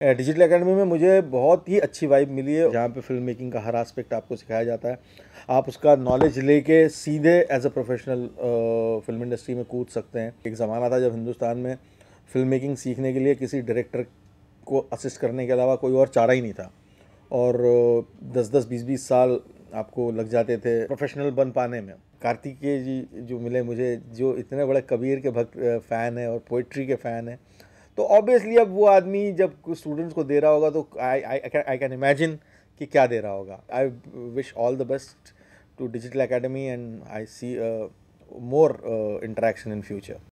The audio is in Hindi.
डिजिटल एकेडमी में मुझे बहुत ही अच्छी वाइब मिली है, जहाँ पे फ़िल्म मेकिंग का हर एस्पेक्ट आपको सिखाया जाता है। आप उसका नॉलेज लेके सीधे as a professional film industry में कूद सकते हैं। एक ज़माना था जब हिंदुस्तान में फ़िल्म मेकिंग सीखने के लिए किसी डायरेक्टर को असिस्ट करने के अलावा कोई और चारा ही नहीं था। और दस दस बीस बीस साल आपको लग जाते थे प्रोफेशनल बन पाने में। कार्तिकेय जी जो मिले मुझे, जो इतने बड़े कबीर के भक्त फ़ैन है और पोइट्री के फ़ैन है तो ऑब्वियसली अब वो आदमी जब स्टूडेंट्स को दे रहा होगा तो आई आई कैन इमेजिन कि क्या दे रहा होगा। I wish all the best to digital academy and I see more interaction in future